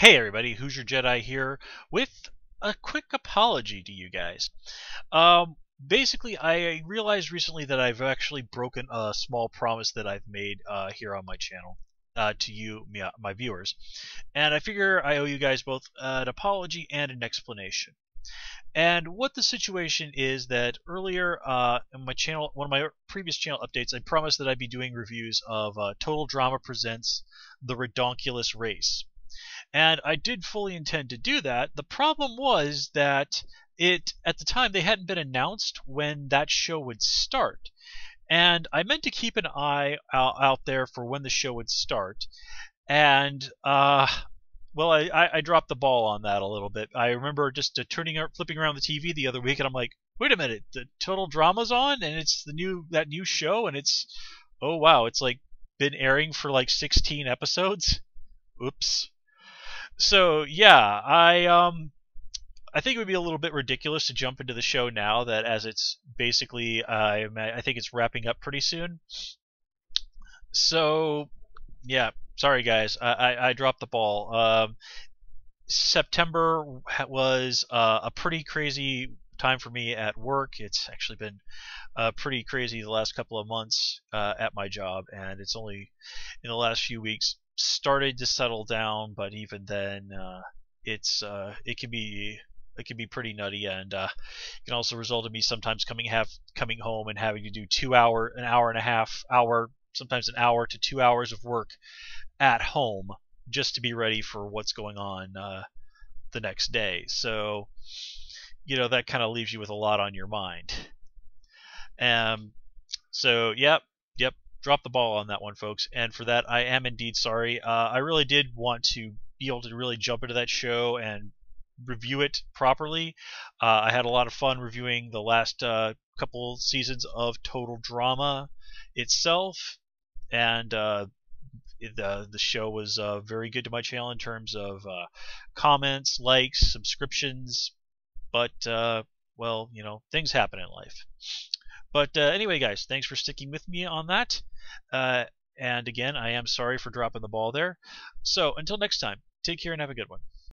Hey everybody, Hoosier Jedi here with a quick apology to you guys. Um, basically, I realized recently that I've actually broken a small promise that I've made uh, here on my channel uh, to you, my viewers, and I figure I owe you guys both an apology and an explanation. And what the situation is that earlier uh, in my channel, one of my previous channel updates, I promised that I'd be doing reviews of uh, Total Drama Presents The Ridonculous Race. And I did fully intend to do that. The problem was that it at the time they hadn't been announced when that show would start. And I meant to keep an eye out, out there for when the show would start. And uh, well, I, I, dropped the ball on that a little bit. I remember just uh, turning, flipping around the TV the other week, and I'm like, wait a minute, the Total Drama's on, and it's the new that new show, and it's oh wow, it's like been airing for like 16 episodes. Oops so yeah, I um I think it would be a little bit ridiculous to jump into the show now that as it's basically uh, I think it's wrapping up pretty soon. So yeah, sorry guys, I, I, I dropped the ball. Um, September was uh, a pretty crazy time for me at work. It's actually been uh, pretty crazy the last couple of months uh, at my job, and it's only in the last few weeks started to settle down, but even then, uh, it's uh, it can be it can be pretty nutty, and uh, it can also result in me sometimes coming have coming home and having to do two hour, an hour and a half, hour, sometimes an hour to two hours of work at home just to be ready for what's going on uh, the next day. So, you know, that kind of leaves you with a lot on your mind. Um, so, yep, yep, drop the ball on that one, folks. And for that, I am indeed sorry. Uh, I really did want to be able to really jump into that show and review it properly. Uh, I had a lot of fun reviewing the last uh, couple seasons of Total Drama itself, and uh, the the show was uh, very good to my channel in terms of uh, comments, likes, subscriptions. But well, you know, things happen in life. But anyway, guys, thanks for sticking with me on that. Uh, and again, I am sorry for dropping the ball there. So until next time, take care and have a good one.